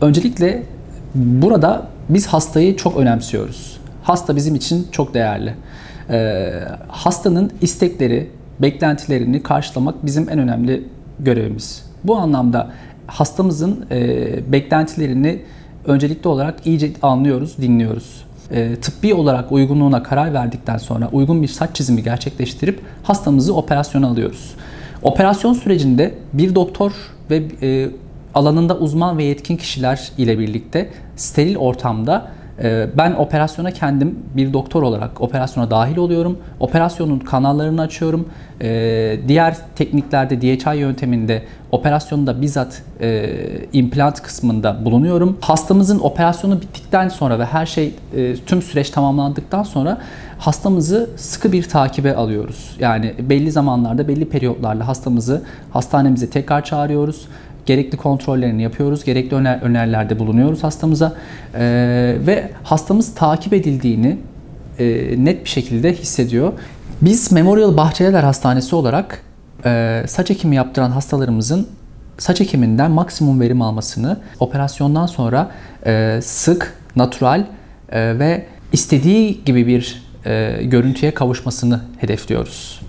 Öncelikle burada biz hastayı çok önemsiyoruz. Hasta bizim için çok değerli. Ee, hastanın istekleri, beklentilerini karşılamak bizim en önemli görevimiz. Bu anlamda hastamızın e, beklentilerini öncelikli olarak iyice anlıyoruz, dinliyoruz. E, tıbbi olarak uygunluğuna karar verdikten sonra uygun bir saç çizimi gerçekleştirip hastamızı operasyona alıyoruz. Operasyon sürecinde bir doktor ve e, alanında uzman ve yetkin kişiler ile birlikte steril ortamda e, ben operasyona kendim bir doktor olarak operasyona dahil oluyorum. Operasyonun kanallarını açıyorum. E, diğer tekniklerde DHI yönteminde operasyonda bizzat e, implant kısmında bulunuyorum. Hastamızın operasyonu bittikten sonra ve her şey tüm süreç tamamlandıktan sonra hastamızı sıkı bir takibe alıyoruz. Yani belli zamanlarda belli periyotlarla hastamızı hastanemize tekrar çağırıyoruz gerekli kontrollerini yapıyoruz, gerekli öner önerilerde bulunuyoruz hastamıza e, ve hastamız takip edildiğini e, net bir şekilde hissediyor. Biz Memorial Bahçeliler Hastanesi olarak e, saç ekimi yaptıran hastalarımızın saç ekiminden maksimum verim almasını operasyondan sonra e, sık, natural e, ve istediği gibi bir e, görüntüye kavuşmasını hedefliyoruz.